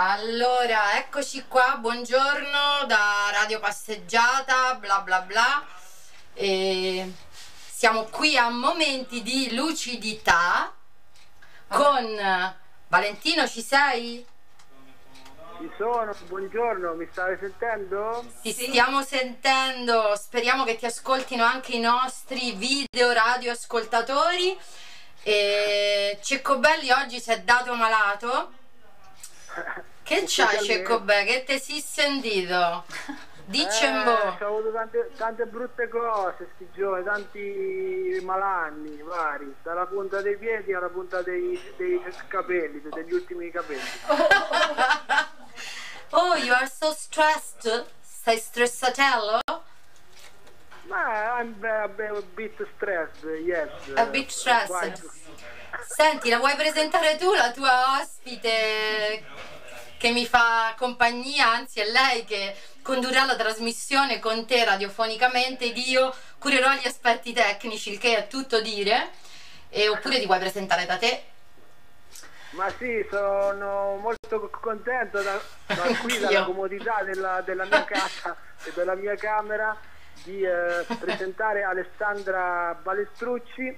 Allora, eccoci qua, buongiorno da Radio Passeggiata, bla bla bla. E siamo qui a momenti di lucidità con Valentino, ci sei? Ci sono, buongiorno, mi state sentendo? Ti stiamo sentendo, speriamo che ti ascoltino anche i nostri video radio ascoltatori. E Cecco Belli oggi si è dato malato. Che c'hai Cecco Belli? Che te si sentito? Dice un Eh, po'. ho avuto tante, tante brutte cose sti giorni, tanti malanni vari, dalla punta dei piedi alla punta dei, dei capelli, degli ultimi capelli. Oh, you are so stressed? Sei stressatello? Ma I'm a, a bit stressed, yes. A bit stressed. Quite. Senti, la vuoi presentare tu, la tua ospite che mi fa compagnia? Anzi, è lei che condurrà la trasmissione con te radiofonicamente ed io curerò gli aspetti tecnici, il che è tutto dire. E oppure ti vuoi presentare da te? Ma sì, sono molto contento da, da qui, dalla comodità della, della mia casa e della mia camera, di eh, presentare Alessandra Balestrucci,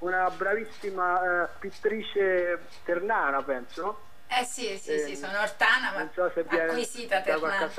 una bravissima eh, pittrice ternana, penso. Eh sì, sì, sì, Eh, sono ortana, ma so acquisita ternana.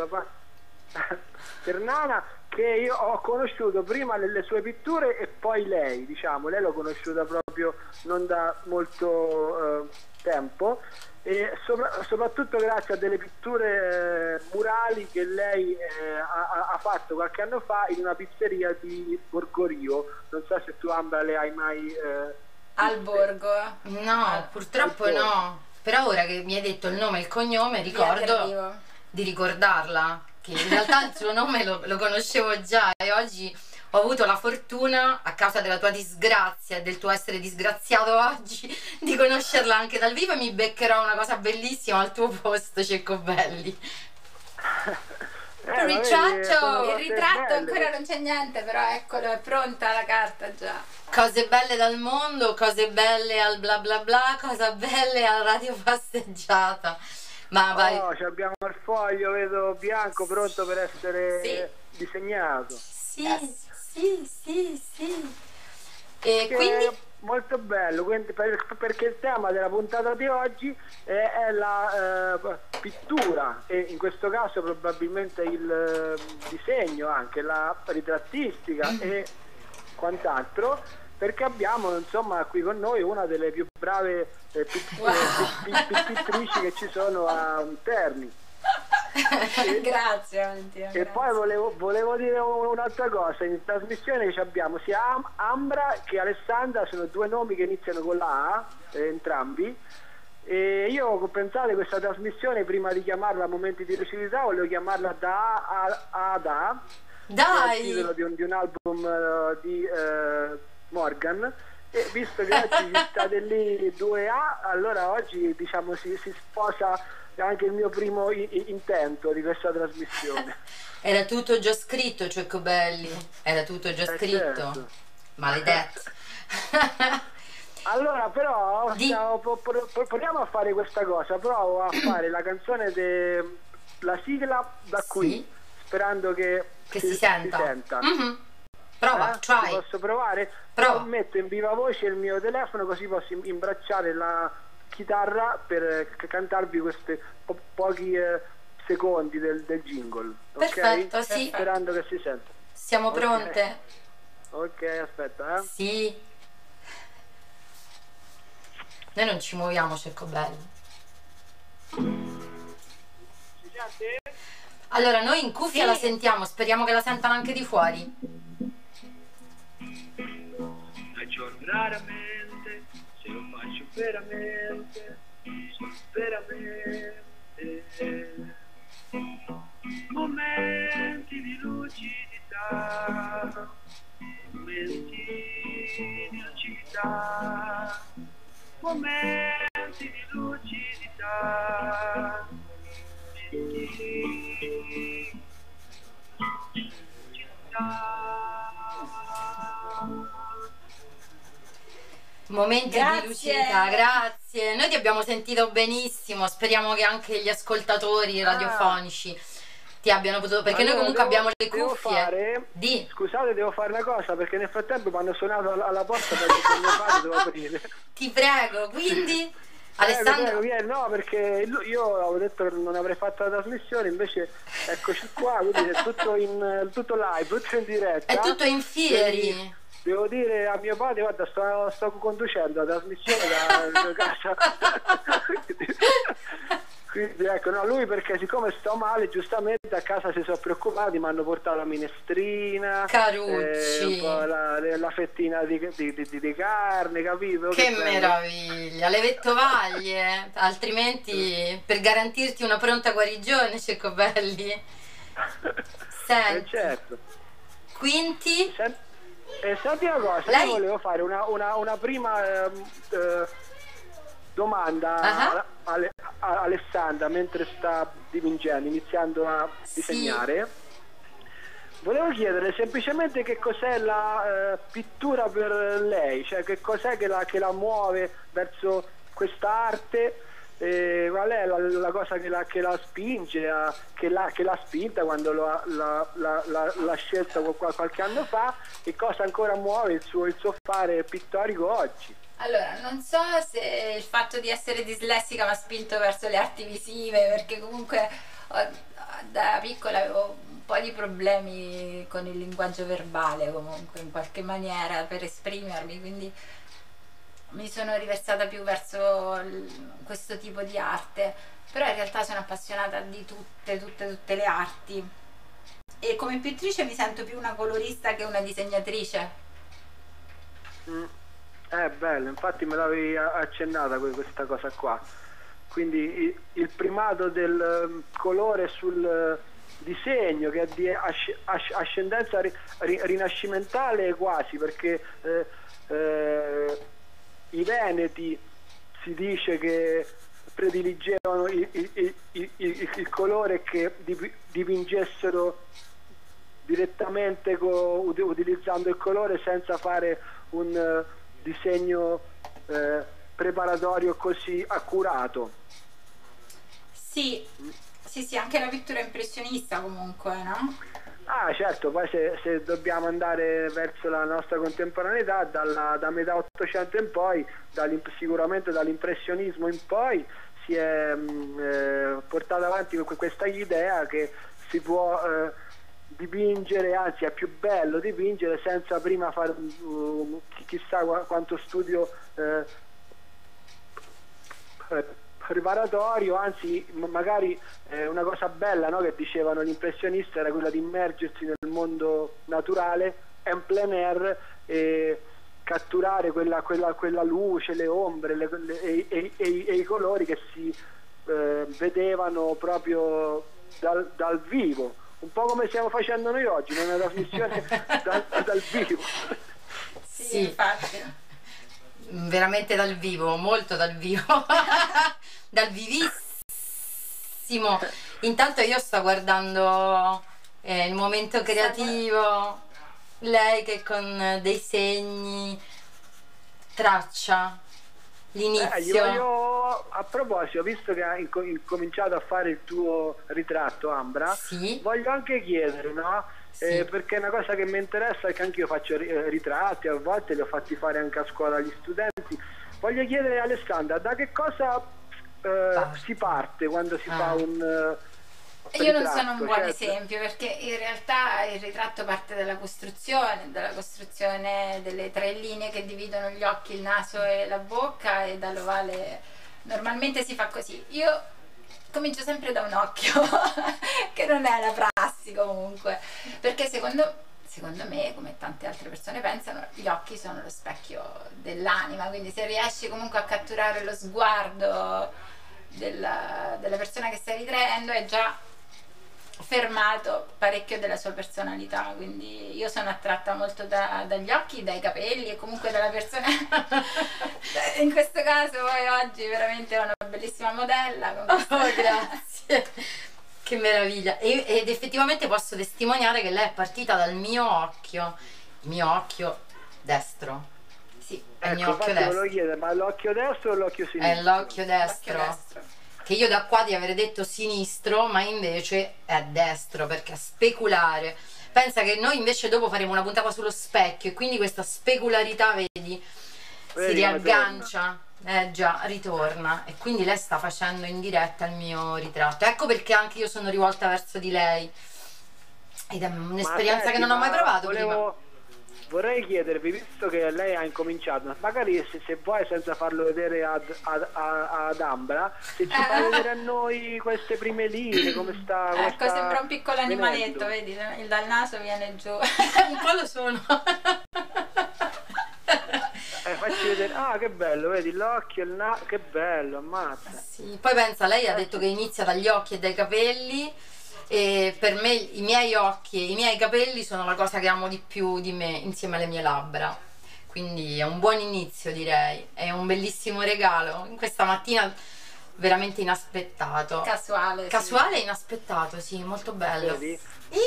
Ternana che io ho conosciuto prima le, le sue pitture e poi lei, diciamo, lei l'ho conosciuta proprio non da molto eh, tempo e sopra- soprattutto grazie a delle pitture eh, murali che lei eh, ha, ha- fatto qualche anno fa in una pizzeria di Borgorio. Non so se tu Ambra le hai mai... eh, Al borgo. No, purtroppo no. Però ora che mi hai detto il nome e il cognome, ricordo di ricordarla. Che in realtà il suo nome lo, lo conoscevo già e oggi ho avuto la fortuna, a causa della tua disgrazia e del tuo essere disgraziato oggi, di conoscerla anche dal vivo e mi beccherò una cosa bellissima al tuo posto, Cecco Belli. eh, sono Il ritratto belle. ancora non c'è niente, però eccolo, è pronta la carta già. Cose belle dal mondo, cose belle al bla bla bla, cose belle al radio passeggiata. Ma vai. Oh, ci abbiamo il foglio, vedo bianco, pronto per essere Sì. disegnato. Sì, Yes. sì, sì, sì. E Che quindi molto bello, quindi per- perché il tema della puntata di oggi è, è la eh, pittura e in questo caso probabilmente il eh, disegno anche, la ritrattistica e quant'altro. Perché abbiamo insomma qui con noi una delle più brave eh, Wow. eh, pit- pit- pittrici che ci sono a Terni. grazie Valentina. E grazie. poi volevo, volevo dire un- un'altra cosa, in trasmissione abbiamo sia Am- Ambra che Alessandra, sono due nomi che iniziano con la A, eh, entrambi. E io ho pensato questa trasmissione, prima di chiamarla Momenti di lucidità, volevo chiamarla da A a- A, che è il titolo Dai! di un, di un album eh, di eh, Morgan. E visto che oggi state lì 2A, allora oggi diciamo si, si sposa anche il mio primo intento di questa trasmissione. Era tutto già scritto, Cecco Belli. Era tutto già Eh, scritto. certo. Maledetto. Allora, però, Di- stiamo- pro- pro- pro- proviamo a fare questa cosa. Provo a fare la canzone de- la sigla da Sì. qui, sperando che, che si senta. Mhm. Prova, Eh? try. Posso provare? Prova. Metto in viva voce il mio telefono così posso im- imbracciare la chitarra per eh, c- cantarvi questi po- pochi eh, secondi del, del jingle. Perfetto, sì. Sperando che si senta. Siamo Ok. pronte? Ok, aspetta, eh. Sì. Noi non ci muoviamo, Cecco Belli. Si sente? Allora, noi in cuffia Sì. la sentiamo, speriamo che la sentano anche di fuori. La veramente, veramente. Momenti di lucidità, momenti di lucidità, momenti di lucidità, momenti di lucidità. Momenti Grazie. di lucidità, grazie. Noi ti abbiamo sentito benissimo, speriamo che anche gli ascoltatori radiofonici ti abbiano potuto... Perché noi Allora, comunque devo- abbiamo le cuffie. fare- Di, Scusate, devo fare una cosa perché nel frattempo mi hanno suonato alla, alla porta perché mio padre devo aprire. ti prego, quindi... Prego, Alessandro... prego, vieni, no, perché io avevo detto che non avrei fatto la trasmissione, invece eccoci qua, quindi è tutto, in, tutto live, tutto in diretta. È tutto in fieri. Quindi Devo dire a mio padre, guarda, sto, sto conducendo la trasmissione da, da casa. Quindi ecco, no, lui perché siccome sto male, giustamente a casa si sono preoccupati, mi hanno portato la minestrina, eh, la, la fettina di, di- di- di carne, capito? Che bello. meraviglia, le vettovaglie, altrimenti per garantirti una pronta guarigione, Cecco Belli. Eh, Senti, certo. quinti, Sen- eh, senti una cosa, Lei- io volevo fare una, una- una prima ehm, eh, domanda Ah. a, Ale- a Alessandra mentre sta dipingendo, iniziando a Sì. disegnare. Volevo chiedere semplicemente che cos'è la eh, pittura per lei, cioè che cos'è che la, che la muove verso questa arte, eh, qual è la, la cosa che la, che la spinge, a- che, l'ha, che l'ha spinta quando lo la- la- la- l'ha scelta qual- qualche anno fa e cosa ancora muove il suo, il suo fare pittorico oggi. Allora, non so se il fatto di essere dislessica mi ha spinto verso le arti visive, perché comunque ho- da piccola avevo un po' di problemi con il linguaggio verbale, comunque in qualche maniera per esprimermi, quindi mi sono riversata più verso questo tipo di arte, però in realtà sono appassionata di tutte, tutte, tutte le arti. E come pittrice mi sento più una colorista che una disegnatrice. Mm. Eh, bello, infatti me l'avevi accennata que- questa cosa qua. Quindi il, primato del ehm, colore sul eh, disegno che è di asc- asc- ascendenza ri- ri- rinascimentale quasi, perché eh, eh, i veneti si dice che prediligevano il, il- il- il- colore che dipi- dipingessero direttamente co- ut- utilizzando il colore senza fare un eh, disegno eh, preparatorio così accurato. Sì, sì, sì, anche la pittura impressionista comunque, no? Ah certo, poi se, se dobbiamo andare verso la nostra contemporaneità, dalla, da metà Ottocento in poi, dall'im- sicuramente dall'impressionismo in poi, si è mh, eh, portata avanti que- questa idea che si può eh, dipingere, anzi è più bello dipingere senza prima fare um, chi- chissà qua- quanto studio eh, riparatorio, anzi magari eh, una cosa bella no, che dicevano gli impressionisti era quella di immergersi nel mondo naturale, en plein air, e catturare quella, quella- quella luce, le ombre le- le- e, e- e- e i colori che si eh, vedevano proprio dal, dal vivo, un po' come stiamo facendo noi oggi, in una trasmissione dal, dal vivo. Sì. infatti. Veramente dal vivo, molto dal vivo, dal vivissimo. Intanto io sto guardando eh, il momento creativo, lei che con dei segni traccia Eh, l'inizio. io voglio, a proposito, visto che hai incominciato a fare il tuo ritratto, Ambra, Sì. voglio anche chiedere, no? Sì. Eh, perché è una cosa che mi interessa è che anche io faccio eh, ritratti, a volte li ho fatti fare anche a scuola agli studenti. Voglio chiedere a Alessandra, da che cosa eh, si parte quando si Ah. fa un eh, Io non sono un buon Cioè, esempio perché in realtà il ritratto parte dalla costruzione, dalla costruzione delle tre linee che dividono gli occhi, il naso e la bocca e dall'ovale normalmente si fa così. Io comincio sempre da un occhio, che non è una prassi comunque, perché secondo, secondo me, come tante altre persone pensano, gli occhi sono lo specchio dell'anima, quindi se riesci comunque a catturare lo sguardo della, della persona che stai ritraendo è già fermato parecchio della sua personalità quindi io sono attratta molto da- dagli occhi, dai capelli e comunque dalla persona in questo caso poi oggi veramente è una bellissima modella con questo- Oh, grazie. Che meraviglia. E- ed effettivamente posso testimoniare che lei è partita dal mio occhio, il mio occhio destro. sì, È il mio Ecco, occhio destro. chiedere, ma l'occhio destro o l'occhio sinistro? È l'occhio l'occhio destro. Che io da qua ti avrei detto sinistro, ma invece è destro perché è speculare. Pensa che noi invece dopo faremo una puntata sullo specchio e quindi questa specularità, vedi, si riaggancia. Eh già, ritorna. E quindi lei sta facendo in diretta il mio ritratto. Ecco perché anche io sono rivolta verso di lei. Ed è un'esperienza che non ho mai ma provato volevo- Vorrei chiedervi, visto che lei ha incominciato, magari se, se vuoi senza farlo vedere ad, ad- ad Ambra, se ci fai vedere a noi queste prime linee, come sta... come ecco sta sembra un piccolo venendo. animaletto vedi il dal naso viene giù. Un po' lo sono. Eh, facci vedere, ah che bello, vedi l'occhio, il naso, che bello, ammazza. Sì, Poi pensa, lei ha detto che inizia dagli occhi e dai capelli. E per me i miei occhi e i miei capelli sono la cosa che amo di più di me insieme alle mie labbra. Quindi è un buon inizio direi, è un bellissimo regalo. Questa mattina veramente inaspettato. casuale sì. Casuale e inaspettato, sì, molto bello. Vedi?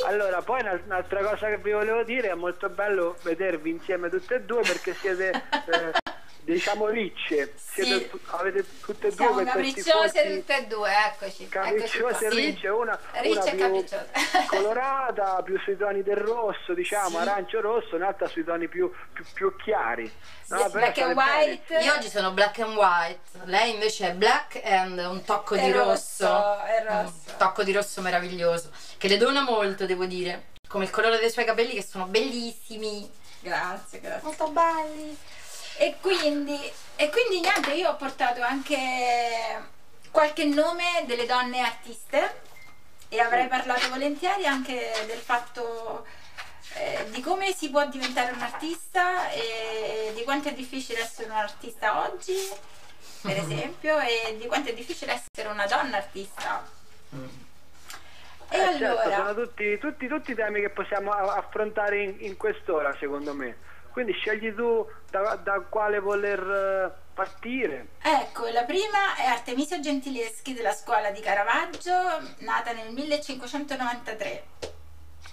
Allora, poi una- un'altra cosa che vi volevo dire, è molto bello vedervi insieme tutte e due perché siete, eh, diciamo, ricce, Siete tu- avete tutte e due siamo capricciose tutte e due eccoci capricciose e Sì. ricce, una, Ricce una colorata, più sui toni del rosso, diciamo, Sì. arancio-rosso, un'altra sui toni più, più, più chiari. No, però black and bene. white Io oggi sono black and white, lei invece è black and un tocco E di rosso, rosso. Mm, rosso. tocco di rosso meraviglioso, che le dona molto, devo dire. Come il colore dei suoi capelli che sono bellissimi. grazie grazie Molto belli. E quindi, e quindi niente, io ho portato anche qualche nome delle donne artiste e avrei parlato volentieri anche del fatto eh, di come si può diventare un artista e di quanto è difficile essere un artista oggi, per esempio, e di quanto è difficile essere una donna artista. E Eh, certo, allora, sono tutti, tutti, tutti temi che possiamo affrontare in, in quest'ora, secondo me. Quindi scegli tu da, da quale voler eh, partire. Ecco, la prima è Artemisio Gentileschi della scuola di Caravaggio, nata nel 1593.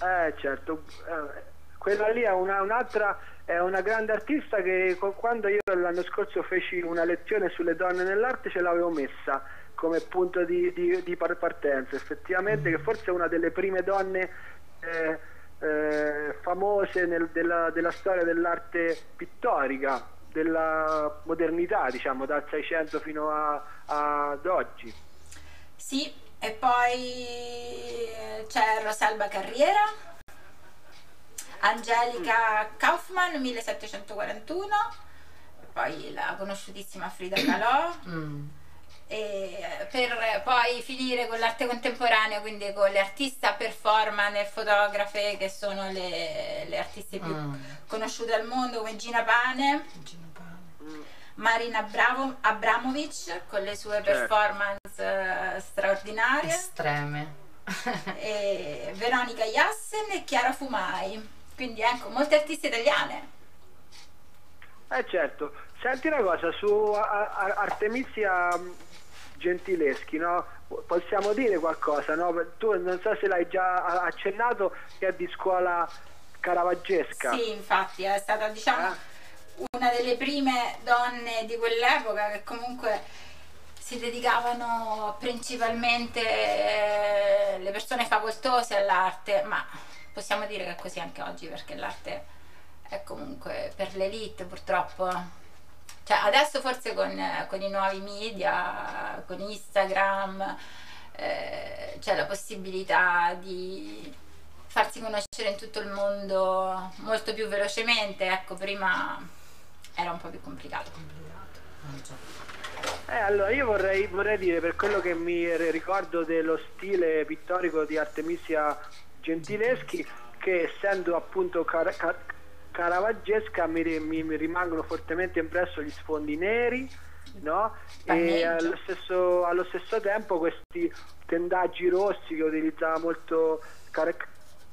Eh, certo, eh, quella lì è una- un'altra, è una grande artista che quando io l'anno scorso feci una lezione sulle donne nell'arte ce l'avevo messa come punto di, di- di par- partenza, effettivamente che forse è una delle prime donne eh, eh, famose nel- della, della storia dell'arte pittorica, della modernità, diciamo, dal 600 fino a- ad oggi. Sì, e poi c'è Rosalba Carriera, Angelica Kaufmann 1741, e poi la conosciutissima Frida Kahlo, Mm. E per poi finire con l'arte contemporanea, quindi con le artiste performance e fotografe che sono le, le artiste più Mm. conosciute al mondo come Gina Pane, Marina Bravo- Abramovic con le sue Certo. performance eh, straordinarie Estreme. e Veronica Jassen e Chiara Fumai. Quindi ecco, molte artiste italiane. Eh certo, senti una cosa, su Artemisia mh, Gentileschi, no? Possiamo dire qualcosa, no? Tu non so se l'hai già accennato che è di scuola caravaggesca. Sì, infatti è stata diciamo Eh? una delle prime donne di quell'epoca che comunque si dedicavano principalmente eh, le persone facoltose all'arte, ma possiamo dire che è così anche oggi perché l'arte è comunque per l'elite purtroppo. Cioè, adesso forse con, con i nuovi media, con Instagram, eh, c'è la possibilità di farsi conoscere in tutto il mondo molto più velocemente. Ecco, prima era un po' più complicato. Eh, allora io vorrei, vorrei dire per quello che mi ricordo dello stile pittorico di Artemisia Gentileschi che essendo appunto car- car- caravaggesca mi, mi- mi rimangono fortemente impresso gli sfondi neri no? e allo stesso, allo stesso tempo questi tendaggi rossi che utilizzava molto Car-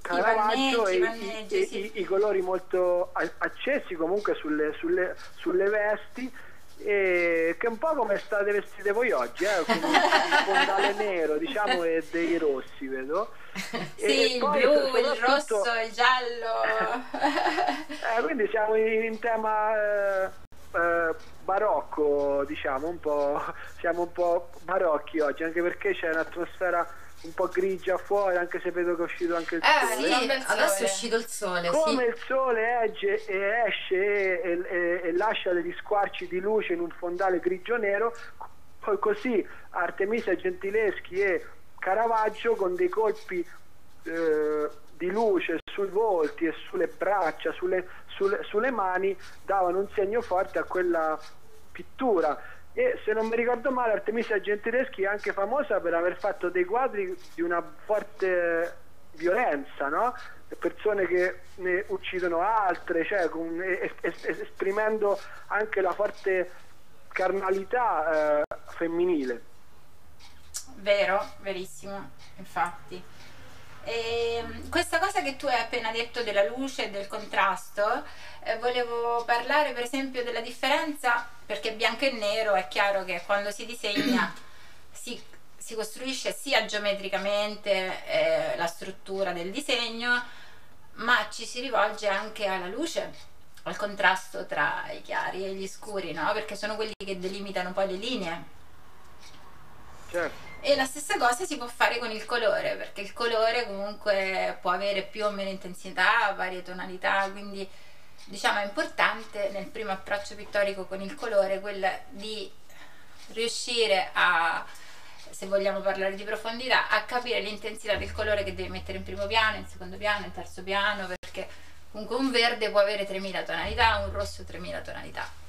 Caravaggio e i i- panneggi, i- sì. i- i colori molto accesi comunque sulle, sulle- sulle vesti e che è un po' come state vestite voi oggi, eh? con un fondale nero diciamo e dei rossi vedo. E Sì, il poi, blu, il rosso, il giallo. eh, quindi siamo in, in tema eh, eh, barocco, diciamo, un po', siamo un po' barocchi oggi, anche perché c'è un'atmosfera un po' grigia fuori, anche se vedo che è uscito anche il Eh, sole. Sì, il adesso è uscito il sole, Come sì. il sole egge e esce e, e- e lascia degli squarci di luce in un fondale grigio-nero, poi così Artemisia Gentileschi e Caravaggio con dei colpi eh, di luce sui volti e sulle braccia, sulle, sulle- sulle mani, davano un segno forte a quella pittura. E se non mi ricordo male, Artemisia Gentileschi è anche famosa per aver fatto dei quadri di una forte violenza, no? persone che ne uccidono altre, cioè con- es- es- esprimendo anche la forte carnalità eh, femminile. Vero, verissimo, infatti. E, questa cosa che tu hai appena detto della luce e del contrasto, eh, volevo parlare per esempio della differenza, perché bianco e nero è chiaro che quando si disegna si, si costruisce sia geometricamente eh, la struttura del disegno, ma ci si rivolge anche alla luce, al contrasto tra i chiari e gli scuri, no? Perché sono quelli che delimitano poi le linee. Certo. E la stessa cosa si può fare con il colore, perché il colore comunque può avere più o meno intensità, varie tonalità, quindi diciamo è importante nel primo approccio pittorico con il colore quella di riuscire a, se vogliamo parlare di profondità, a capire l'intensità del colore che devi mettere in primo piano, in secondo piano, in terzo piano, perché comunque un verde può avere 3000 tonalità, un rosso 3000 tonalità.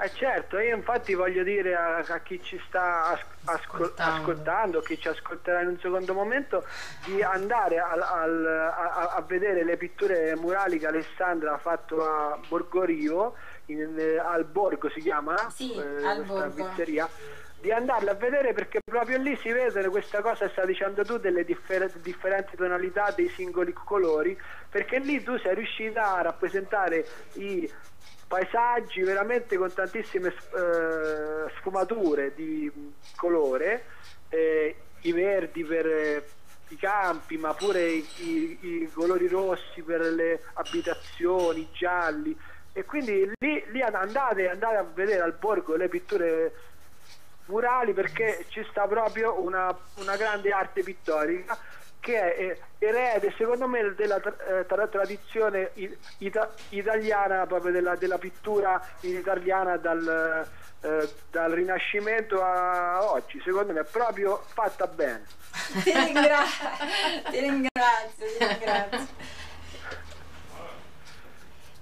Eh certo, io infatti voglio dire a, a chi ci sta as- ascol- Ascoltando. chi ci ascolterà in un secondo momento, di andare al- al- a, a vedere le pitture murali che Alessandra ha fatto a Borgorivo, in- eh, al Borgo si chiama, Sì, eh, al Borgo. pizzeria, di andarle a vedere perché proprio lì si vede questa cosa che stai dicendo tu delle differ- differenti tonalità dei singoli colori, perché lì tu sei riuscita a rappresentare i paesaggi veramente con tantissime eh, sfumature di colore, eh, i verdi per eh, i campi, ma pure i, i- i colori rossi per le abitazioni, i gialli. E quindi lì, lì andate, andate a vedere al borgo le pitture murali perché ci sta proprio una, una grande arte pittorica che è eh, erede secondo me della tra- eh, tra- tradizione ita- italiana proprio della, della pittura italiana dal, eh, dal Rinascimento a oggi secondo me è proprio fatta bene Ti ringrazio, ti ringrazio, ti ringrazio.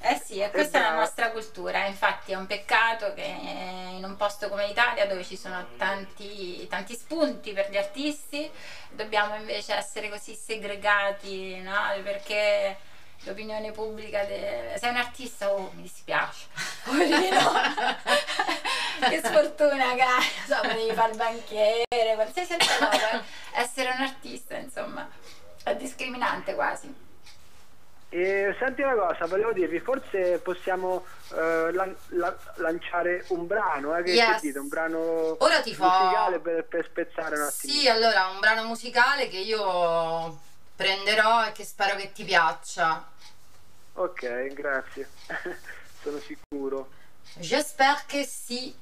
Eh sì, e questa è la nostra cultura, infatti è un peccato che in un posto come l'Italia dove ci sono tanti, tanti spunti per gli artisti dobbiamo invece essere così segregati, no? Perché l'opinione pubblica, de- sei un artista, oh mi dispiace, Poverino. che sfortuna che so, devi fare il banchiere, qualsiasi altra cosa, essere un artista insomma è discriminante quasi. E senti una cosa, volevo dirvi, forse possiamo eh, lan- la- lanciare un brano, eh, che, Yes. dite? Un brano Ora ti fa- musicale per, per spezzare un attimo. Sì, allora, un brano musicale che io prenderò e che spero che ti piaccia. Ok, grazie. Sono sicuro. J'espère que si.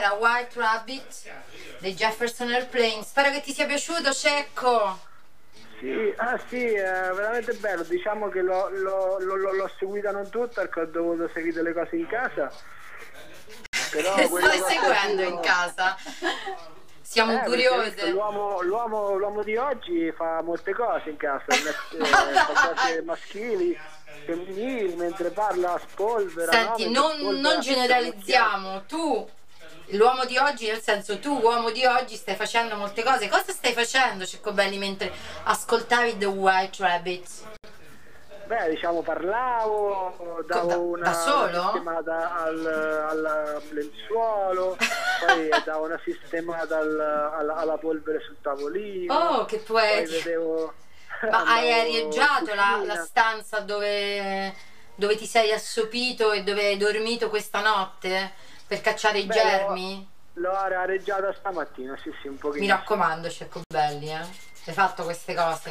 Era White Rabbit dei Jefferson Airplane. Spero che ti sia piaciuto, Cecco. Sì, ah sì, è veramente bello. Diciamo che l'ho, l'ho- l'ho- l'ho- seguita non tutta perché ho dovuto seguire le cose in casa. Però Che stai seguendo in casa? Siamo Eh, curiose. L'uomo, l'uomo- l'uomo di oggi fa molte cose in casa, eh, fa cose maschili, femminili, mentre parla spolvera. Senti, no? Non, spolvera non generalizziamo. Tu, l'uomo di oggi, nel senso tu, uomo di oggi, stai facendo molte cose. Cosa stai facendo, Cecco Belli, mentre ascoltavi The White Rabbit? Beh, diciamo, parlavo, davo da- una da solo? sistemata al, al lenzuolo, poi davo una sistemata al- alla, alla polvere sul tavolino. Oh, che poi poetico. vedevo. Ma hai arieggiato la, la stanza dove, dove ti sei assopito e dove hai dormito questa notte per cacciare i Beh, germi? L'ho areggiata stamattina, sì, sì, un pochino. Mi raccomando, Cecco Belli, eh. Hai fatto queste cose?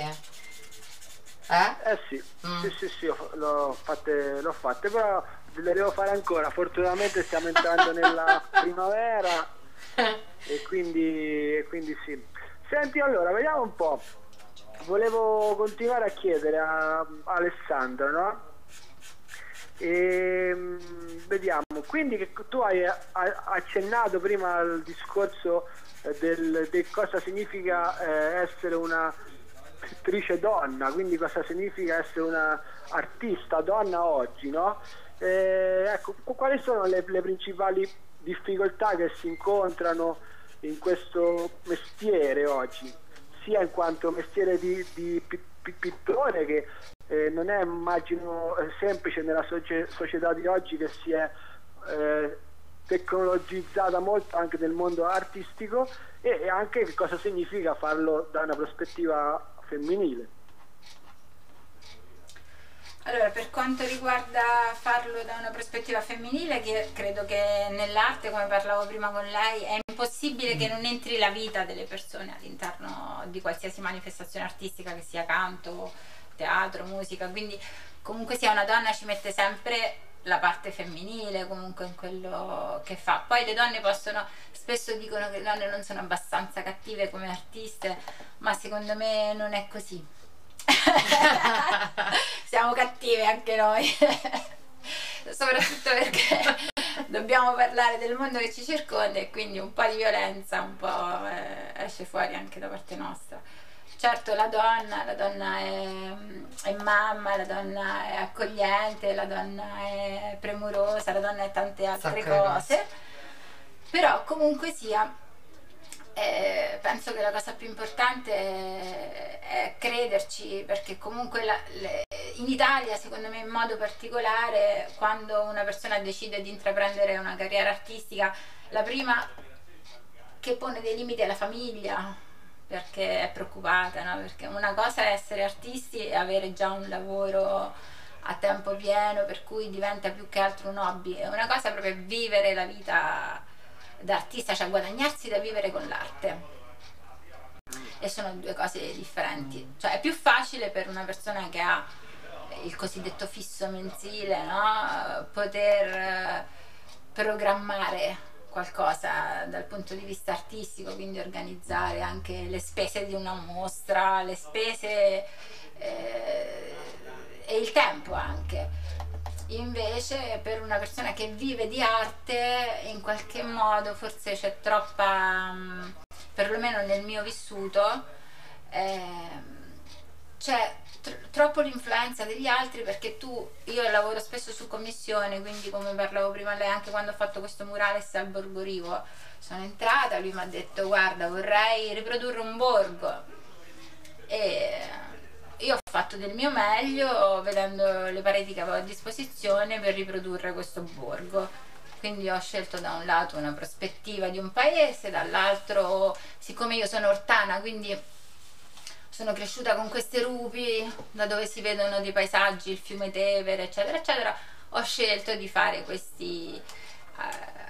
Eh? Eh sì, Mm. sì, sì, sì, ho- l'ho fatte, l'ho fatte, però le devo fare ancora. Fortunatamente stiamo entrando nella primavera e quindi, e quindi sì. Senti, allora, vediamo un po'. volevo continuare a chiedere a, a Alessandra, no? E, vediamo, quindi tu hai accennato prima al discorso eh, del, del cosa significa eh, essere una pittrice donna, quindi cosa significa essere una artista donna oggi, no? Eh, ecco, qu- quali sono le, le principali difficoltà che si incontrano in questo mestiere oggi, sia in quanto mestiere di, di pi- pi- pittore che eh, non è immagino eh, semplice nella socie- società di oggi che si è eh, tecnologizzata molto anche nel mondo artistico e, e anche che cosa significa farlo da una prospettiva femminile. Allora, per quanto riguarda farlo da una prospettiva femminile, che credo che nell'arte, come parlavo prima con lei, è impossibile che non entri la vita delle persone all'interno di qualsiasi manifestazione artistica, che sia canto, teatro, musica, quindi comunque sia una donna ci mette sempre la parte femminile comunque in quello che fa. Poi le donne possono, spesso dicono che le donne non sono abbastanza cattive come artiste, ma secondo me non è così. Siamo cattive anche noi, soprattutto perché dobbiamo parlare del mondo che ci circonda e quindi un po' di violenza un po' eh, esce fuori anche da parte nostra. Certo la donna, la donna è, è mamma, la donna è accogliente, la donna è premurosa, la donna è tante altre Sacre cose, però comunque sia eh, penso che la cosa più importante è, è crederci perché comunque la- le- in Italia secondo me in modo particolare quando una persona decide di intraprendere una carriera artistica la prima che pone dei limiti è la famiglia perché è preoccupata no? perché una cosa è essere artisti e avere già un lavoro a tempo pieno per cui diventa più che altro un hobby e una cosa è proprio vivere la vita da artista, cioè guadagnarsi da vivere con l'arte. E sono due cose differenti. Cioè è più facile per una persona che ha il cosiddetto fisso mensile, no? poter eh, programmare qualcosa dal punto di vista artistico, quindi organizzare anche le spese di una mostra, le spese eh, e il tempo anche. Invece per una persona che vive di arte in qualche modo forse c'è troppa, mm, perlomeno nel mio vissuto, ehm, c'è tr- troppo l'influenza degli altri perché tu, io lavoro spesso su commissione, quindi come parlavo prima lei anche quando ho fatto questo murales al Borgo Rivo, sono entrata, lui mi ha detto guarda vorrei riprodurre un borgo e io ho fatto del mio meglio vedendo le pareti che avevo a disposizione per riprodurre questo borgo. Quindi ho scelto da un lato una prospettiva di un paese, dall'altro, siccome io sono ortana, quindi sono cresciuta con queste rupi, da dove si vedono dei paesaggi, il fiume Tevere, eccetera, eccetera, ho scelto di fare questi, eh,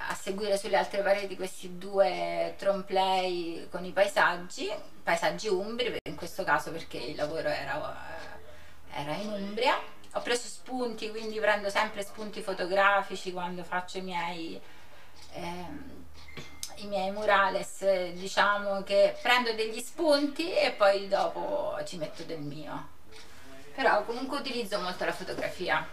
a seguire sulle altre pareti questi due tromplei con i paesaggi, paesaggi umbri, in questo caso perché il lavoro era, era in Umbria. Ho preso spunti, quindi prendo sempre spunti fotografici quando faccio i miei, ehm, i miei murales, diciamo che prendo degli spunti e poi dopo ci metto del mio. Però comunque utilizzo molto la fotografia.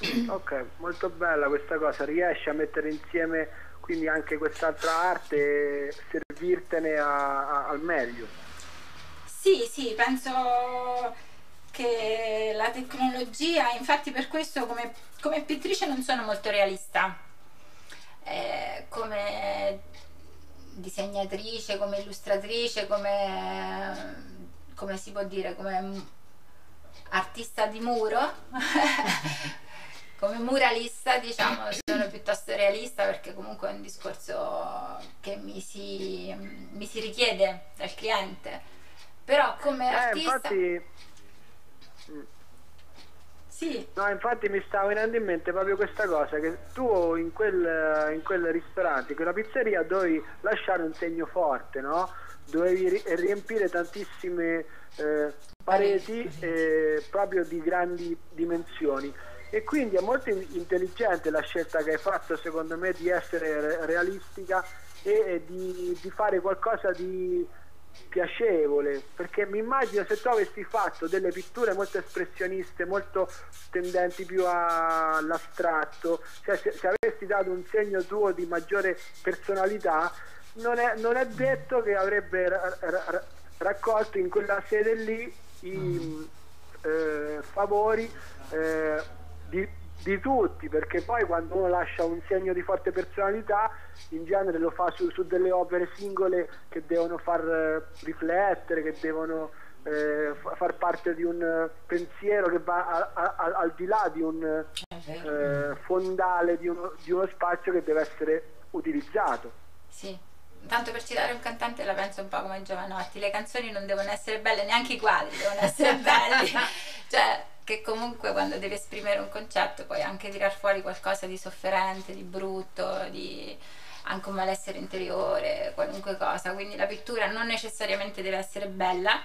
Ok, molto bella questa cosa, riesci a mettere insieme quindi anche quest'altra arte e servirtene a- a- al meglio. Sì, sì, penso che la tecnologia, infatti per questo come, come pittrice non sono molto realista, Eh, come disegnatrice, come illustratrice, come, come si può dire, come artista di muro, come muralista diciamo sono piuttosto realista perché comunque è un discorso che mi si, mi si richiede dal cliente. Però come Eh, artista infatti, sì no, infatti mi stava venendo in mente proprio questa cosa, che tu in quel, in quel ristorante, in quella pizzeria dovevi lasciare un segno forte, no? Dovevi ri- riempire tantissime eh, pareti eh, proprio di grandi dimensioni. E quindi è molto in- intelligente la scelta che hai fatto, secondo me, di essere re- realistica e, e di, di fare qualcosa di piacevole perché mi immagino se tu avessi fatto delle pitture molto espressioniste molto tendenti più a- all'astratto cioè se, se avessi dato un segno tuo di maggiore personalità non è, non è detto che avrebbe ra- ra- ra- raccolto in quella sede lì i eh, favori eh, di, di tutti perché poi quando uno lascia un segno di forte personalità in genere lo fa su, su delle opere singole che devono far eh, riflettere che devono eh, fa- far parte di un eh, pensiero che va a- a- a- al di là di un eh, fondale di uno, di uno spazio che deve essere utilizzato Sì. Tanto per citare un cantante la penso un po' come Giovanotti, le canzoni non devono essere belle, neanche i quadri devono essere belli. cioè, che comunque quando devi esprimere un concetto puoi anche tirar fuori qualcosa di sofferente, di brutto, di anche un malessere interiore, qualunque cosa. Quindi la pittura non necessariamente deve essere bella.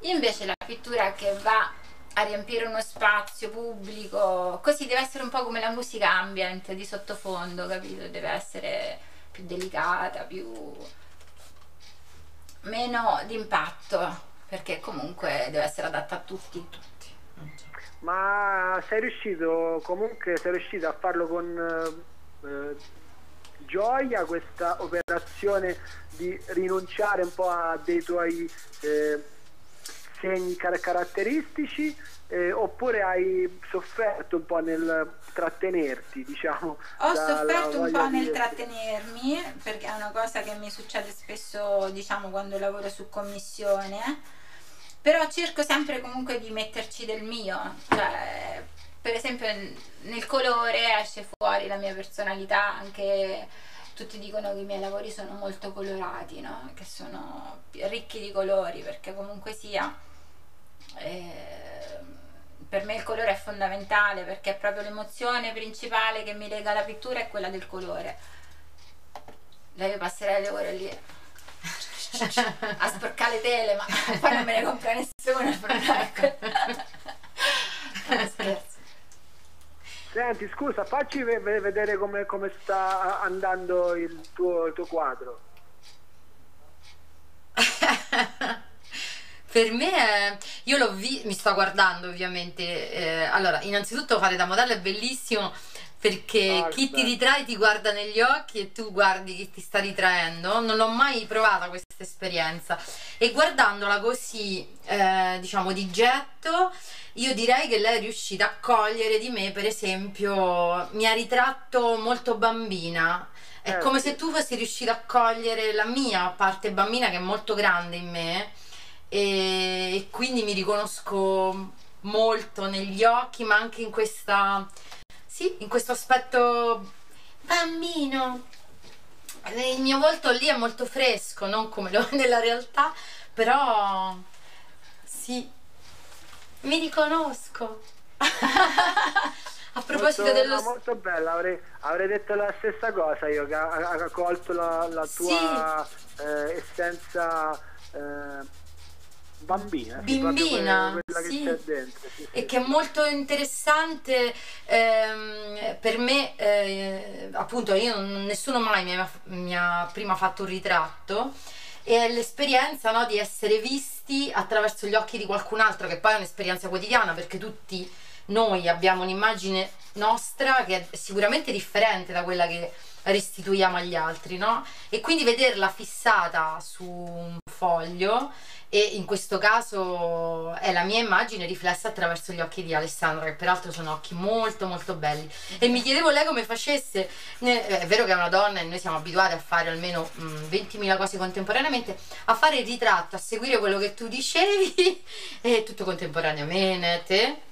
Invece la pittura che va a riempire uno spazio pubblico, così deve essere un po' come la musica ambient di sottofondo, capito? Deve essere più delicata, più meno d'impatto, perché comunque deve essere adatta a tutti. ma sei riuscito comunque sei riuscito a farlo con eh, gioia questa operazione di rinunciare un po' a dei tuoi eh, segni car- caratteristici eh, oppure hai sofferto un po' nel trattenerti diciamo Ho sofferto un po' nel trattenermi perché è una cosa che mi succede spesso, diciamo, quando lavoro su commissione. Però cerco sempre comunque di metterci del mio. Cioè, per esempio nel colore esce fuori la mia personalità, anche tutti dicono che i miei lavori sono molto colorati, no? Che sono ricchi di colori, perché comunque sia eh, per me il colore è fondamentale perché è proprio l'emozione principale che mi lega alla pittura è quella del colore. Lei io passerei le ore lì a sporcare le tele, ma poi non me ne compra nessuno. il problema è. No, scherzo. Senti, scusa, facci ve- ve- vedere come, come sta andando il tuo, il tuo quadro. Per me, è- io l'ho visto, mi sto guardando ovviamente. eh, allora, innanzitutto fare da modello è bellissimo perché Ah, chi ti ritrae ti guarda negli occhi e tu guardi chi ti sta ritraendo. Non l'ho mai provata questa esperienza e guardandola così, eh, diciamo, di getto, io direi che lei è riuscita a cogliere di me, per esempio, mi ha ritratto molto bambina. È Eh, come sì. se tu fossi riuscita a cogliere la mia parte bambina che è molto grande in me e, quindi mi riconosco molto negli occhi, ma anche in questa sì, in questo aspetto bambino. Il mio volto lì è molto fresco, non come lo è nella realtà, però sì, mi riconosco. A proposito molto, dello molto bella, avrei, avrei detto la stessa cosa io che ha, ha colto la, la tua eh, essenza eh, bambina, sì, proprio Bimbina, que- quella sì. che sì, sì. e che è molto interessante ehm, per me eh, appunto io nessuno mai mi ha, mi ha prima fatto un ritratto e è l'esperienza no, di essere visti attraverso gli occhi di qualcun altro che poi è un'esperienza quotidiana perché tutti noi abbiamo un'immagine nostra che è sicuramente differente da quella che restituiamo agli altri no? e quindi vederla fissata su un foglio e in questo caso è la mia immagine riflessa attraverso gli occhi di Alessandra che peraltro sono occhi molto molto belli. E mi chiedevo lei come facesse Ne- è vero che è una donna e noi siamo abituati a fare almeno mm, 20.000 cose contemporaneamente a fare il ritratto, a seguire quello che tu dicevi e tutto contemporaneamente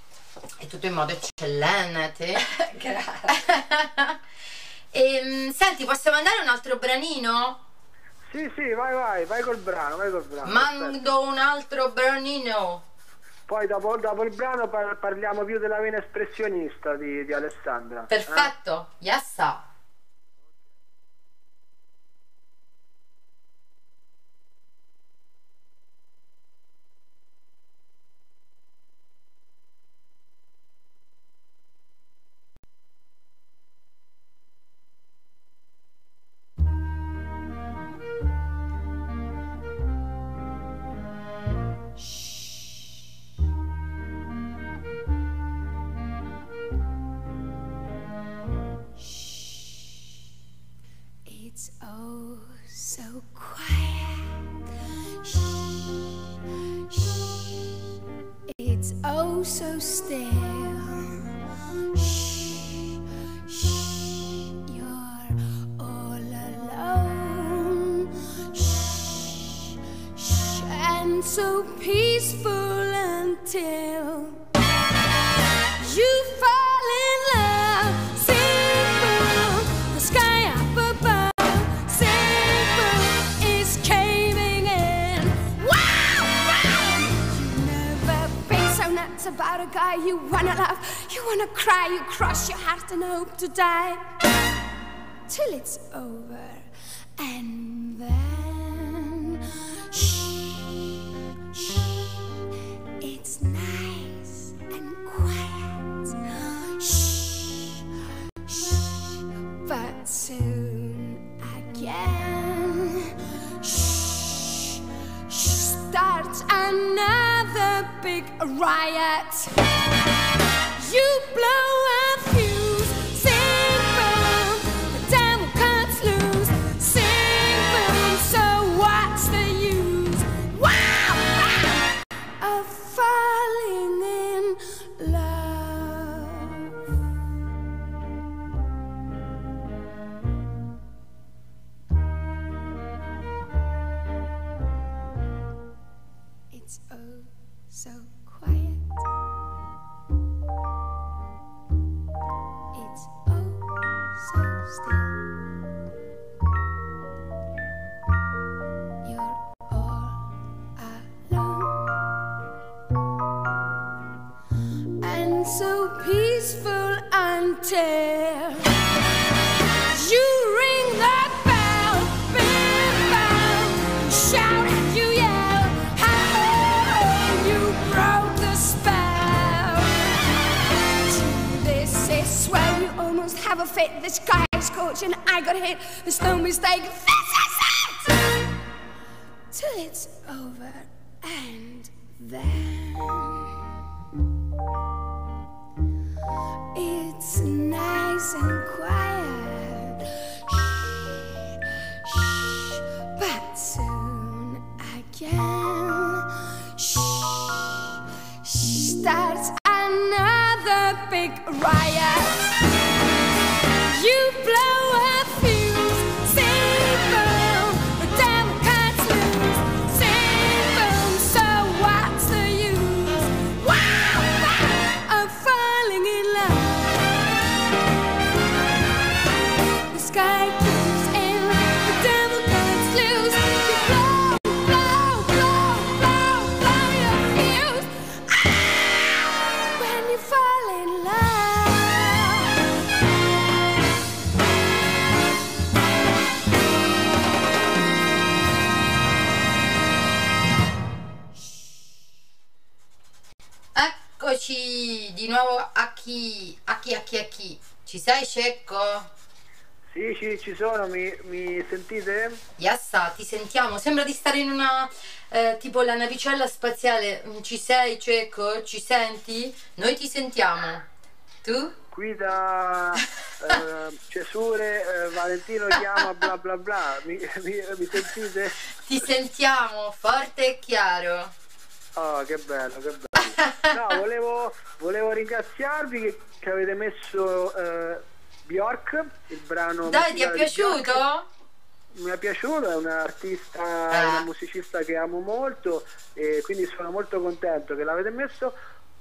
e tutto in modo eccellente e, mm, senti possiamo mandare un altro branino? Sì, sì, vai, vai, vai col brano, vai col brano. aspetta. mando un altro branino Poi dopo, dopo il brano par- parliamo più della vena espressionista di, di Alessandra. eh? Perfetto, yes. sir. Hope to die till it's over, no Eccoci di nuovo a chi, a chi, a chi, a chi. Ci sei Cecco? Sì, sì, ci sono, mi, mi sentite? Yassa, ti sentiamo. Sembra di stare in una eh, tipo la navicella spaziale. Mm, Ci sei Cecco? Ci senti? Noi ti sentiamo. Tu? Qui da eh, Cesure, eh, Valentino chiama bla bla bla, mi, mi- mi sentite? Ti sentiamo forte e chiaro. Oh, che bello, che bello. No, volevo, volevo ringraziarvi che, che avete messo eh, Bjork, il brano Dai, ti è piaciuto? Mi è piaciuto, è un'artista, Ah. una musicista che amo molto e quindi sono molto contento che l'avete messo.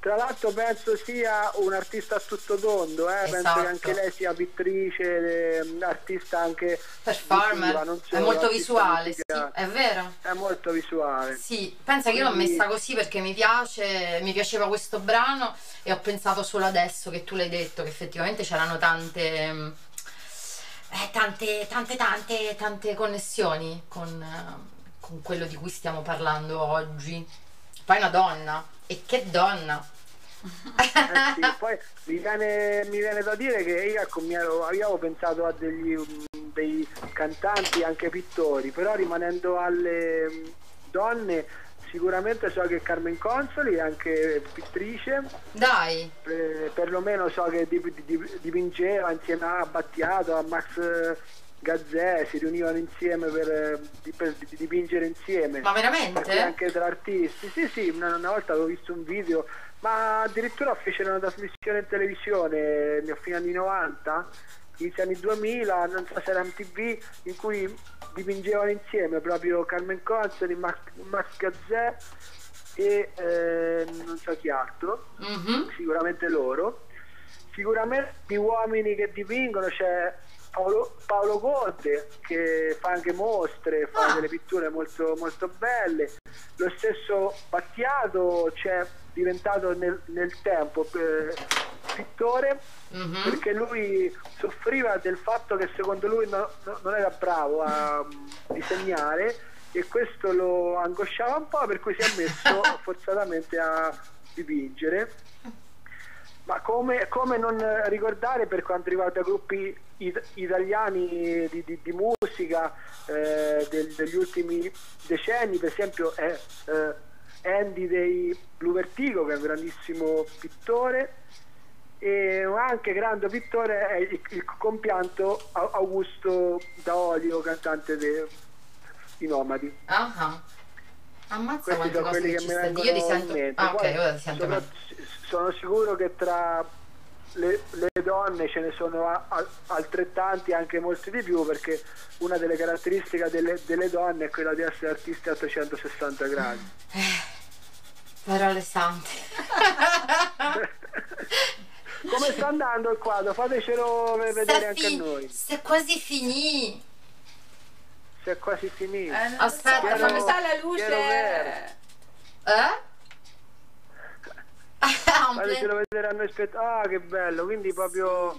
Tra l'altro penso sia un artista a tutto tondo, eh, penso Esatto. che anche lei sia pittrice, eh, artista anche Performer. È molto visuale, sì, è vero. È molto visuale. Sì, pensa che io l'ho messa così perché mi piace, mi piaceva questo brano e ho pensato solo adesso che tu l'hai detto, che effettivamente c'erano tante, eh, tante, tante, tante, tante connessioni con, eh, con quello di cui stiamo parlando oggi. Poi una donna, e che donna! Eh sì, poi mi viene, mi viene da dire che io, ecco, ero, avevo pensato a degli, mm, dei cantanti, anche pittori, però rimanendo alle mm, donne, sicuramente so che Carmen Consoli è anche pittrice, Dai, eh, perlomeno so che dip- dip- dipingeva insieme a Battiato, a Max Gazzè si riunivano insieme per, eh, per di- dipingere insieme. Ma veramente? anche tra artisti. Sì, sì, una, una volta avevo visto un video, ma addirittura fecero una trasmissione in televisione a fine anni 90, inizio anni 2000, non so se era MTV, in cui dipingevano insieme proprio Carmen Consoli, Max, Max Gazzè e eh, non so chi altro, Mhm. sicuramente loro. Sicuramente di uomini che dipingono c'è Paolo, Paolo Conte che fa anche mostre, fa Ah. delle pitture molto, molto belle. Lo stesso Battiato c'è diventato nel, nel tempo eh, pittore Mhm. perché lui soffriva del fatto che secondo lui no- no- non era bravo a mm, disegnare e questo lo angosciava un po' per cui si è messo forzatamente a dipingere ma come, come non ricordare per quanto riguarda gruppi it- italiani di, di- di musica eh, del- degli ultimi decenni, per esempio è eh, Andy dei Blue Vertigo che è un grandissimo pittore e anche grande pittore è il, il compianto Au- Augusto Daolio, cantante dei i Nomadi. Ah. Ammazza sono cose che che ci sta Io ti sento. Ah, ok, Poi ora ti sento sono, sono sicuro che tra le, le donne ce ne sono a- a- altrettanti, anche molti di più, perché una delle caratteristiche delle, delle donne è quella di essere artisti a 360 gradi. Parole sante. Come sta andando il quadro? Fatecelo vedere Sta anche a noi. Sta quasi finì. Se è quasi finito. Eh, Aspetta, fammi- quando sta la luce. Eh? Ah, un Fatecelo ple- vedere a noi spett- Ah, che bello! Quindi proprio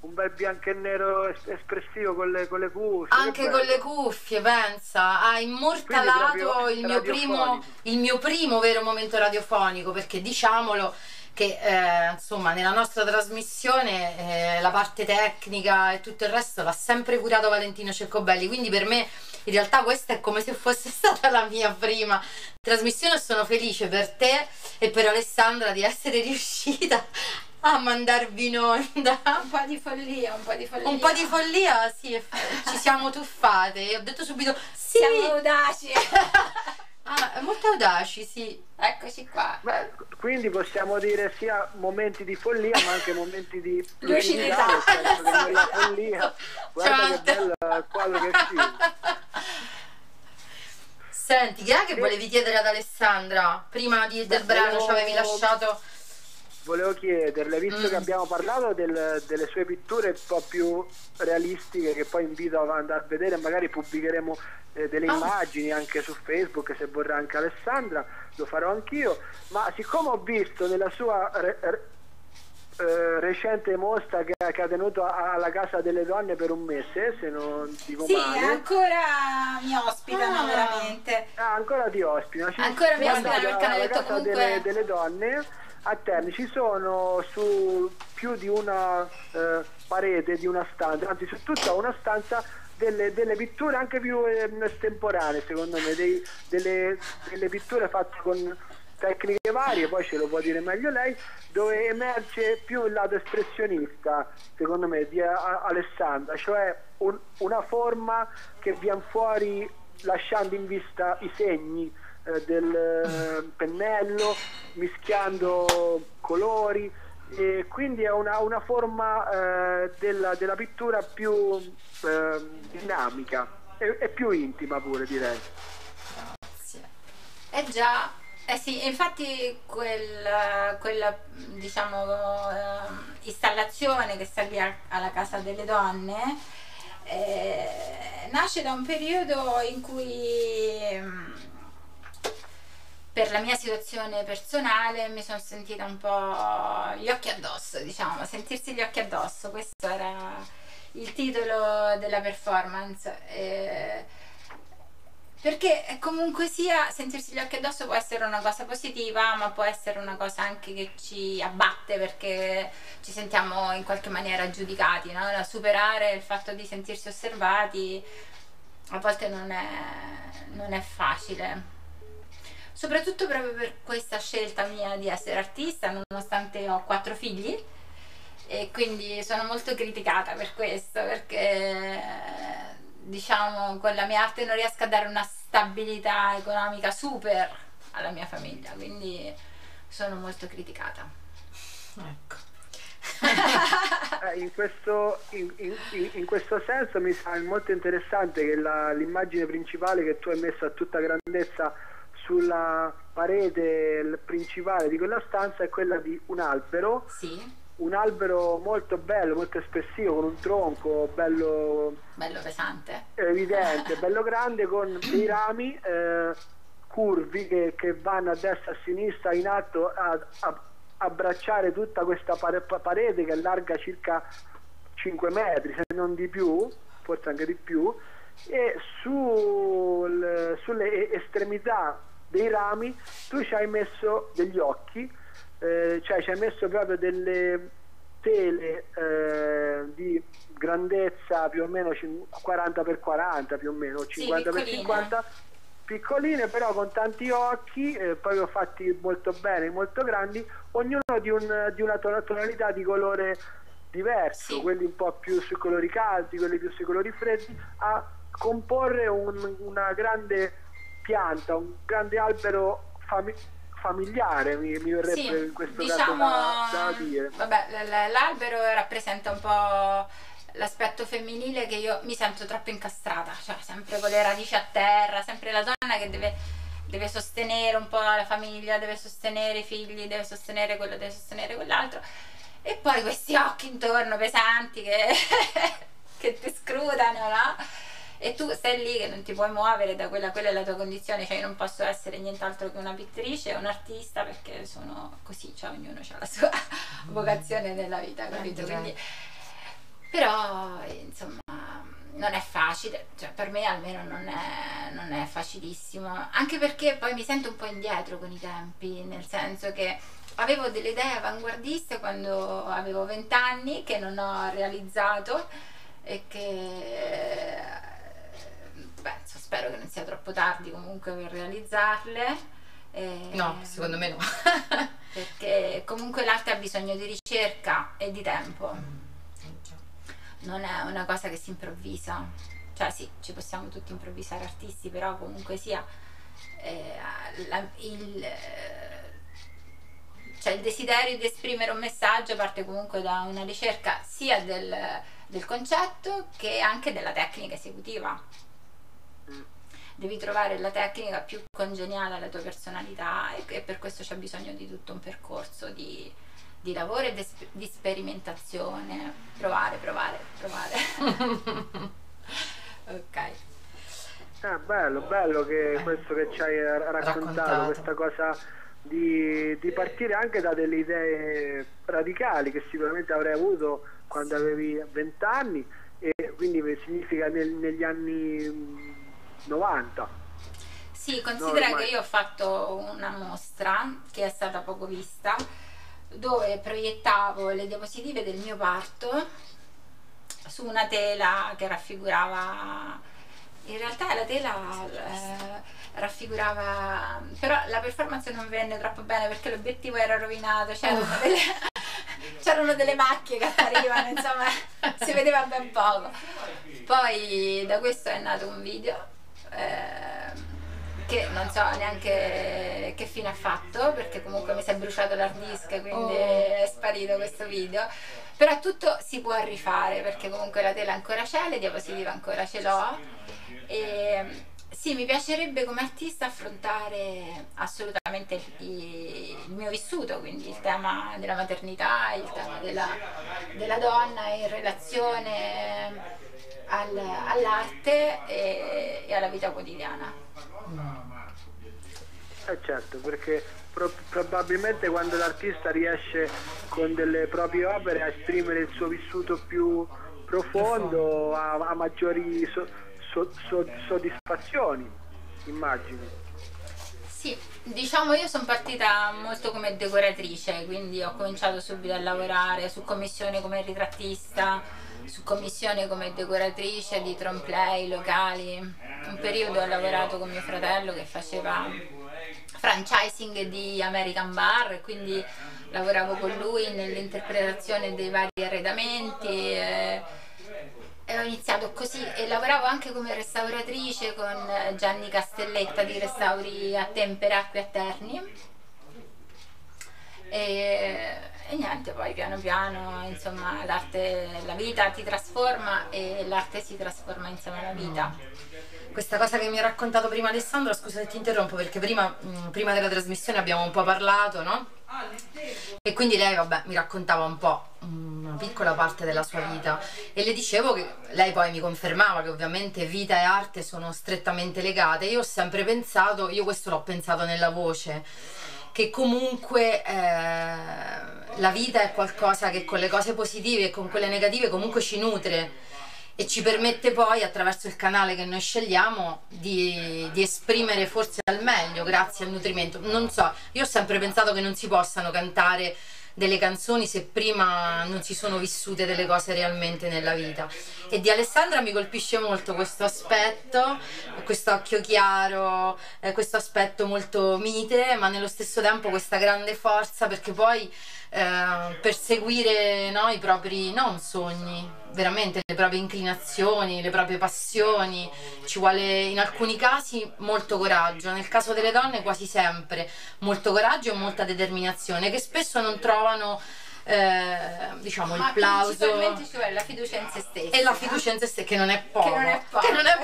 un bel bianco e nero es- espressivo con le, con le cuffie. che Anche con le cuffie, pensa, ha immortalato il mio, primo, il mio primo vero momento radiofonico, perché diciamolo che eh, insomma nella nostra trasmissione eh, la parte tecnica e tutto il resto l'ha sempre curato Valentino Ceccobelli, quindi per me in realtà questa è come se fosse stata la mia prima trasmissione sono felice per te e per Alessandra di essere riuscita a mandarvi in onda. un po' di follia, un po' di follia. Un po' di follia, sì, ci siamo tuffate. E ho detto subito sì. Siamo audaci. Ah, molto audaci, sì. Eccoci qua. Beh, quindi possiamo dire sia momenti di follia ma anche momenti di Lucidità. senso che nella follia guarda Certo. che bello il quadro che è uscito Senti, che è che volevi chiedere ad Alessandra? Prima di- del Beh, brano ci avevi lasciato. Volevo chiederle visto Mm. che abbiamo parlato del- delle sue pitture un po' più realistiche che poi invito ad andare a vedere magari pubblicheremo eh, delle Ah. immagini anche su Facebook se vorrà anche Alessandra lo farò anch'io ma siccome ho visto nella sua re- re- eh, recente mostra che, che ha tenuto a- alla casa delle donne per un mese se non dico Sì, male ancora mi ospitano Ah. veramente. Ah, ancora ti ospitano. Ancora mi ospitano perché hanno detto casa comunque- delle, delle donne a Terni. Ci sono su più di una eh, parete di una stanza, anzi su tutta una stanza delle, delle pitture anche più ehm, estemporanee secondo me, dei- delle, delle pitture fatte con tecniche varie, poi ce lo può dire meglio lei, dove emerge più il lato espressionista, secondo me, di Alessandra, cioè un- una forma che viene fuori lasciando in vista i segni eh, del eh, pennello, mischiando colori, e quindi è una, una forma eh, della, della pittura più eh, dinamica e, e più intima pure direi. Sì. Eh già, eh sì, infatti quel- quella diciamo ehm, installazione che sta lì alla casa delle donne eh, nasce da un periodo in cui ehm, per la mia situazione personale mi sono sentita un po' gli occhi addosso, diciamo, sentirsi gli occhi addosso, questo era il titolo della performance. eh, perché comunque sia sentirsi gli occhi addosso può essere una cosa positiva, ma può essere una cosa anche che ci abbatte perché ci sentiamo in qualche maniera giudicati, no? Superare il fatto di sentirsi osservati a volte non è, non è facile. Soprattutto proprio per questa scelta mia di essere artista, nonostante ho quattro figli e quindi sono molto criticata per questo perché diciamo con la mia arte non riesco a dare una stabilità economica super alla mia famiglia, quindi sono molto criticata. Ecco. Eh, in, questo, in, in- in- in questo senso mi sa molto interessante che la- l'immagine principale che tu hai messo a tutta grandezza sulla parete principale di quella stanza è quella di un albero, Sì, un albero molto bello, molto espressivo, con un tronco bello bello pesante. evidente, bello grande, con dei rami eh, curvi che, che vanno a destra e a sinistra in alto a, a abbracciare tutta questa pare- parete che è larga circa 5 metri, se non di più, forse anche di più, e sul- sulle estremità dei rami tu ci hai messo degli occhi, eh, cioè ci hai messo proprio delle tele eh, di grandezza più o meno cin- 40 x 40 più o meno, Sì, 50 x piccoline. 50 piccoline però con tanti occhi, eh, proprio fatti molto bene, molto grandi, ognuno di, un- di una ton- tonalità di colore diverso, Sì. quelli un po' più sui colori caldi, quelli più sui colori freddi, a comporre un- una grande pianta, un grande albero fami- familiare, mi, mi verrebbe Sì, in questo diciamo, caso da, da dire. vabbè, l- l'albero rappresenta un po' l'aspetto femminile che io mi sento troppo incastrata, cioè sempre con le radici a terra, sempre la donna che deve, deve sostenere un po' la famiglia, deve sostenere i figli, deve sostenere quello, deve sostenere quell'altro. E poi questi occhi intorno pesanti che, che ti scrutano, no? E tu stai lì che non ti puoi muovere da quella, quella è la tua condizione, cioè io non posso essere nient'altro che una pittrice, un artista perché sono così, cioè ognuno ha la sua vocazione nella vita, capito? direi. Quindi, però insomma non è facile, cioè per me almeno non è, non è facilissimo, anche perché poi mi sento un po' indietro con i tempi, nel senso che avevo delle idee avanguardiste quando avevo 20 anni che non ho realizzato e che insomma, spero che non sia troppo tardi comunque per realizzarle. E- No, secondo me no. perché comunque l'arte ha bisogno di ricerca e di tempo, non è una cosa che si improvvisa, cioè sì, ci possiamo tutti improvvisare artisti, però comunque sia eh, la- il, eh, cioè il desiderio di esprimere un messaggio parte comunque da una ricerca sia del, del concetto che anche della tecnica esecutiva. Devi trovare la tecnica più congeniale alla tua personalità e, e per questo c'è bisogno di tutto un percorso di, di lavoro e di, sp- di sperimentazione. Provare, provare, provare. ok. Ah, bello, bello che questo che ci hai eh, raccontato, Raccontato. questa cosa di, di partire anche da delle idee radicali che sicuramente avrei avuto quando avevi 20 anni e quindi significa nel- negli anni 90. Sì, considera ormai. che io ho fatto una mostra che è stata poco vista dove proiettavo le diapositive del mio parto su una tela che raffigurava in realtà la tela eh, raffigurava però la performance non venne troppo bene perché l'obiettivo era rovinato c'erano, delle, c'erano delle macchie che apparivano insomma si vedeva ben poco poi da questo è nato un video ehm, che non so neanche che fine ha fatto perché comunque mi si è bruciato l'hard disk quindi è sparito questo video. Però tutto si può rifare perché comunque la tela ancora c'è le diapositive ancora ce l'ho. E sì mi piacerebbe come artista affrontare assolutamente il, mio vissuto quindi il tema della maternità il tema della, della donna in relazione al- all'arte e, e alla vita quotidiana. Eh certo, perché pro- probabilmente quando l'artista riesce con delle proprie opere a esprimere il suo vissuto più profondo, ha maggiori so- so- so- soddisfazioni, immagino. Sì, diciamo io sono partita molto come decoratrice, quindi ho cominciato subito a lavorare su commissione come ritrattista, su commissione come decoratrice di tromplay locali. Un periodo ho lavorato con mio fratello che faceva franchising di American Bar, quindi lavoravo con lui nell'interpretazione dei vari arredamenti. eh, ho iniziato così e lavoravo anche come restauratrice con Gianni Castelletta di Restauri a Tempera qui a Terni. E, e niente, poi piano piano, insomma, l'arte, la vita ti trasforma e l'arte si trasforma insieme alla vita. Questa cosa che mi ha raccontato prima Alessandro, scusa se ti interrompo perché prima, prima della trasmissione abbiamo un po' parlato, no? E quindi lei, vabbè, mi raccontava un po' una piccola parte della sua vita e le dicevo che lei poi mi confermava che ovviamente vita e arte sono strettamente legate. Io ho sempre pensato, io questo l'ho pensato nella voce, che comunque eh, la vita è qualcosa che con le cose positive e con quelle negative comunque ci nutre e ci permette poi attraverso il canale che noi scegliamo di, di esprimere forse al meglio grazie al nutrimento. Non so, io ho sempre pensato che non si possano cantare delle canzoni se prima non si sono vissute delle cose realmente nella vita. E di Alessandra mi colpisce molto questo aspetto, questo occhio chiaro, eh, questo aspetto molto mite, ma nello stesso tempo questa grande forza perché poi eh, perseguire no, i propri non sogni, veramente le proprie inclinazioni, le proprie passioni, ci vuole in alcuni casi molto coraggio, nel caso delle donne quasi sempre. Molto coraggio e molta determinazione che spesso non trovano eh, diciamo il plauso principalmente ci vuole la fiducia in se stessi. e la fiducia in se stessi che non è poco, Che non è poco. che non è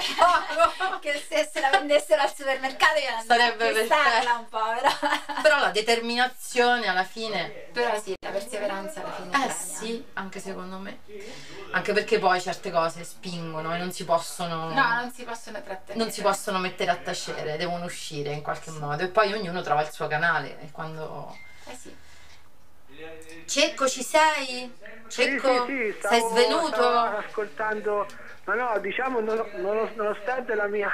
poco. che se, se la vendessero al supermercato io Sarebbe perfetto. un po', però. però la determinazione alla fine però sì, la perseveranza alla fine Eh premia. sì, anche secondo me. Anche perché poi certe cose spingono e non si possono. No, non si possono trattenere. non si possono mettere a tacere, devono uscire in qualche modo. E poi ognuno trova il suo canale. E quando. Eh sì. Cecco, ci sei? Sì, Cecco, sì, sì, sei stavo- svenuto? stavo ascoltando, ma no, diciamo, non- non- nonostante la mia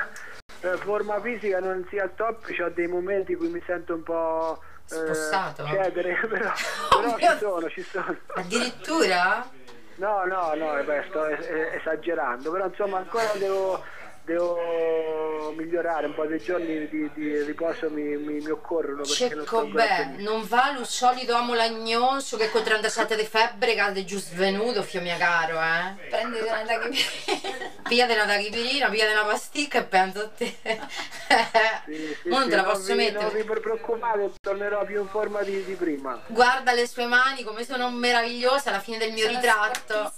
eh, forma fisica non sia al top, ho dei momenti in cui mi sento un po' eh, Spossato? cedere, però, Oh però ci sono, ci sono. Addirittura? No, no, no, vabbè, sto es- es- esagerando, però insomma ancora devo, devo migliorare, un po' dei giorni di, di riposo mi, mi, mi occorrono perché non sto Cecco, beh, benissimo. non va lo solito amo lagnoso che con 37 di febbre cade giù svenuto, fio mio caro, eh? Prendete una tachipirina. Pigliate una tachipirina, pigliate una pasticca e pensa a te. Sì, sì, non sì, te la non posso vi- mettere. Non vi preoccupate, tornerò più in forma di, di prima. Guarda le sue mani come sono meravigliose alla fine del mio Sono ritratto.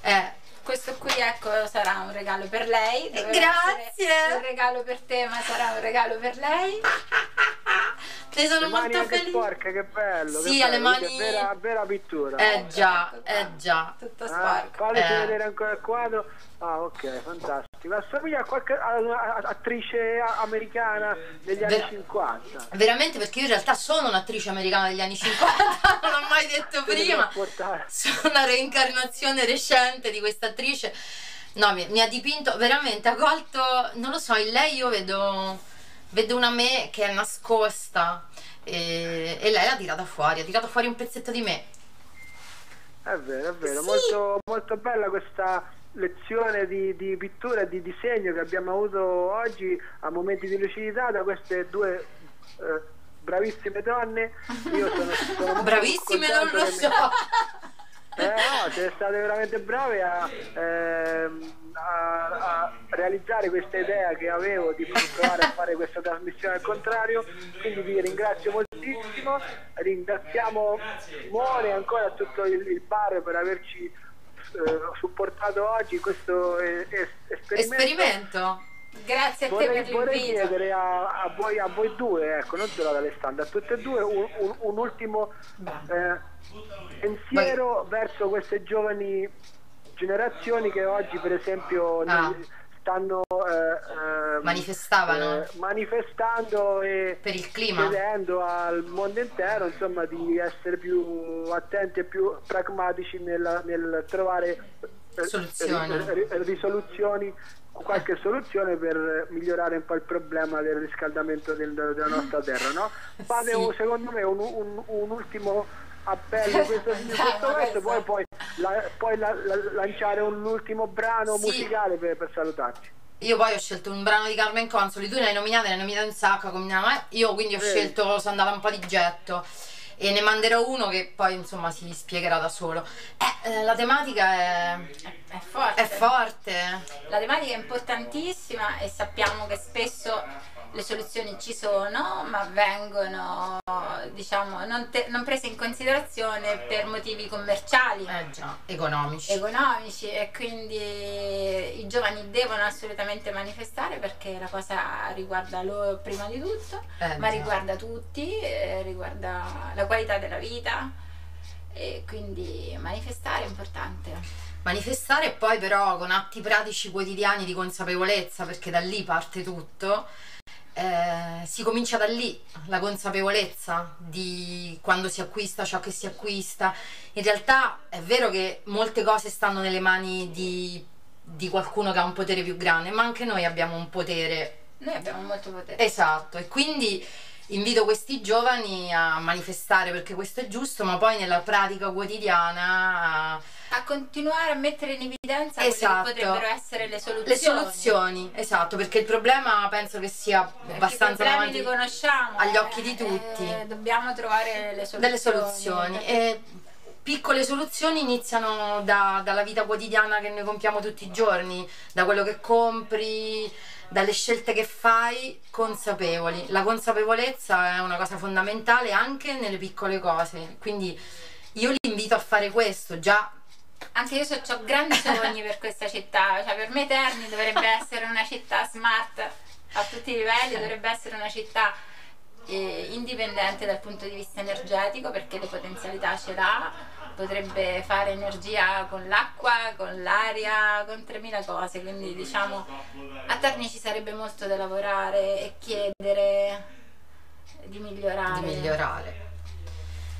Eh, Questo qui ecco sarà un regalo per lei. doveva Grazie. Un regalo per te, ma sarà un regalo per lei. ne sono Le molto felice. sporche, che bello. Sì, che alle bello, mani- vera, vera pittura. Eh già, Tutto eh già. Tutto Ah, sporco. Fateci Eh. vedere ancora il quadro. Ah, ok, fantastico. Assomiglia a qualche a un'attrice americana degli anni Ver- 50. Veramente perché io in realtà sono un'attrice americana degli anni 50, non l'ho mai detto prima. Sono una reincarnazione recente di questa attrice. No, mi, mi ha dipinto veramente, ha colto, non lo so, in lei io vedo, vedo una me che è nascosta e, e lei l'ha tirata fuori, ha tirato fuori un pezzetto di me. È vero, è vero. Sì. Molto, molto bella questa lezione di, di pittura e di disegno che abbiamo avuto oggi a momenti di lucidità da queste due eh, bravissime donne. Io sono, sono Bravissime, non lo so. Eh, no, siete state veramente brave a, ehm, a- a realizzare questa idea che avevo di provare a fare questa trasmissione al contrario. Quindi vi ringrazio moltissimo, ringraziamo Simone e ancora tutto il, il bar per averci eh, supportato oggi in questo eh, es- esperimento. Esperimento. Grazie a te Vorrei, per vorrei chiedere a, a voi, a voi due, ecco, non solo ad Alessandro, a tutte e due un, un- un ultimo eh, pensiero verso queste giovani generazioni che oggi per esempio Ah. stanno eh, ehm, Manifestavano. eh, manifestando e Per il clima. chiedendo al mondo intero insomma di essere più attenti e più pragmatici nel, nel trovare eh, Soluzioni. ri- ri- risoluzioni qualche soluzione per migliorare un po' il problema del riscaldamento del- della nostra terra no? fate Sì. secondo me un, un- un ultimo appello in questo, questo verso poi poi, la- poi la- la- lanciare un ultimo brano Sì. musicale per, per salutarci Io poi ho scelto un brano di Carmen Consoli, tu ne hai nominate, ne hai nominate un sacco, come me. io quindi ho Sì. scelto Sono andata un po' di getto e ne manderò uno che poi insomma si spiegherà da solo. Eh, eh, la tematica è, È forte. è forte. La tematica è importantissima e sappiamo che spesso le soluzioni ci sono, ma vengono diciamo non, te- non prese in considerazione per motivi commerciali. Eh già, economici. economici e quindi i giovani devono assolutamente manifestare perché la cosa riguarda loro prima di tutto, Eh, ma già. riguarda tutti, eh, riguarda la qualità della vita e quindi manifestare è importante. Manifestare poi però con atti pratici quotidiani di consapevolezza, perché da lì parte tutto. Eh, si comincia da lì, la consapevolezza di quando si acquista ciò che si acquista. In realtà è vero che molte cose stanno nelle mani di, di qualcuno che ha un potere più grande, ma anche noi abbiamo un potere Noi abbiamo molto potere. Esatto, e quindi invito questi giovani a manifestare perché questo è giusto, ma poi nella pratica quotidiana A continuare a mettere in evidenza Esatto. quelle che potrebbero essere le soluzioni. le soluzioni, esatto, perché il problema penso che sia Perché abbastanza davanti li conosciamo. agli occhi di eh, tutti. eh, dobbiamo trovare le soluzioni. delle soluzioni e piccole soluzioni iniziano da- dalla vita quotidiana che noi compiamo tutti i giorni, da quello che compri, dalle scelte che fai, consapevoli. La consapevolezza è una cosa fondamentale anche nelle piccole cose, quindi io li invito a fare questo, già Anche io ho grandi sogni per questa città, cioè per me Terni dovrebbe essere una città smart a tutti i livelli, dovrebbe essere una città eh, indipendente dal punto di vista energetico perché le potenzialità ce l'ha, potrebbe fare energia con l'acqua, con l'aria, con 3000 cose, quindi diciamo a Terni ci sarebbe molto da lavorare e chiedere di migliorare. di migliorare.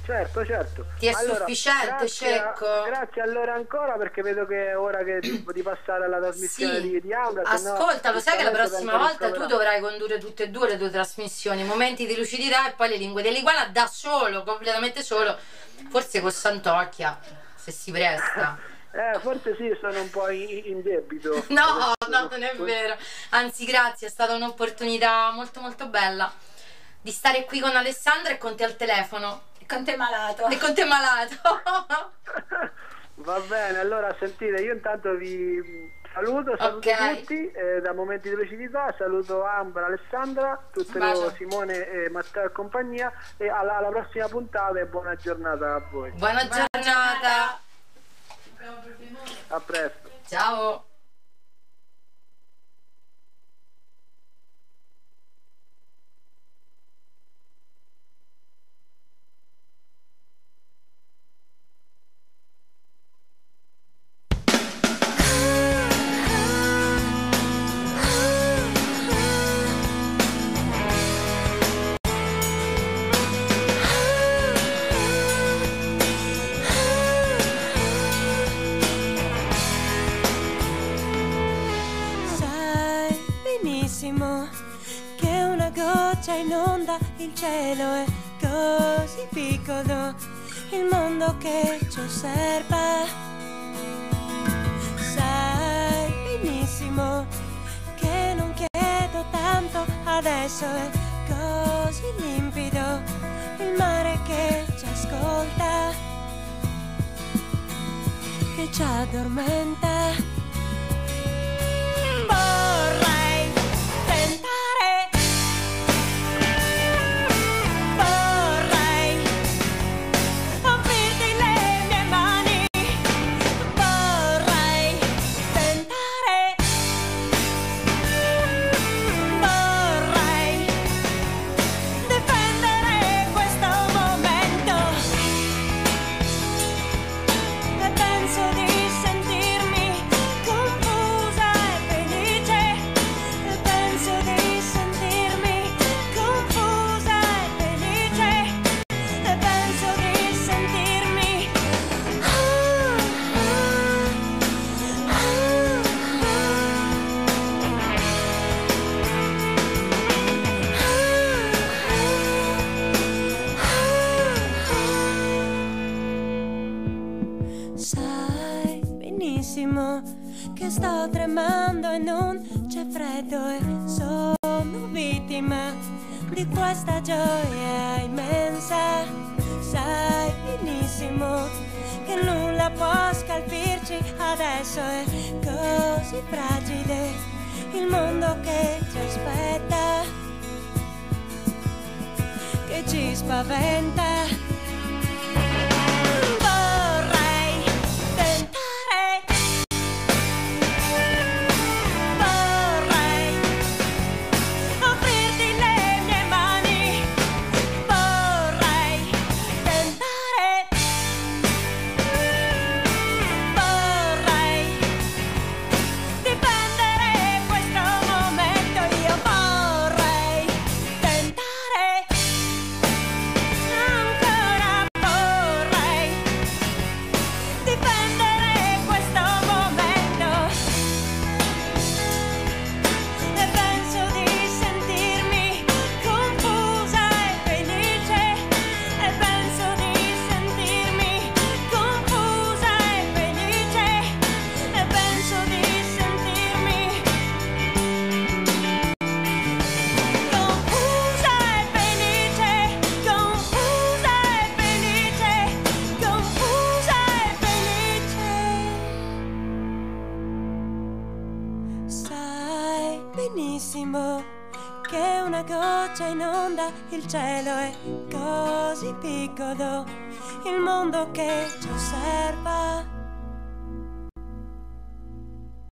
Certo, certo. Ti è sufficiente, grazie, Cecco? Grazie allora ancora perché vedo che è ora che di, di passare alla trasmissione Sì. di, di no Ascolta, lo sai che la prossima volta tu dovrai condurre tutte e due le tue trasmissioni, momenti di lucidità e poi le lingue dell'iguana da solo, completamente solo, forse con Sant'Occhia, se si presta. Eh, forse sì, sono un po' in, in debito. No, no, non è vero. Anzi, grazie, è stata un'opportunità molto molto bella di stare qui con Alessandra e con te al telefono Con te malato. e con te malato. Va bene, allora sentite, io intanto vi saluto, saluto Ok. tutti eh, da Momenti di Lucidità, saluto Ambra, Alessandra, tutte Bacio. loro, Simone, e Matteo e compagnia e alla, alla prossima puntata e buona giornata a voi. Buona Buona giornata. A presto. Ciao. Benissimo che una goccia inonda il cielo è così piccolo il mondo che ci osserva. Sai benissimo che non chiedo tanto adesso è così limpido il mare che ci ascolta, che ci addormenta. Che sto tremando e non c'è freddo e sono vittima di questa gioia immensa. Sai benissimo che nulla può scalfirci adesso è così fragile il mondo che ci aspetta, che ci spaventa. Il cielo è così piccolo, il mondo che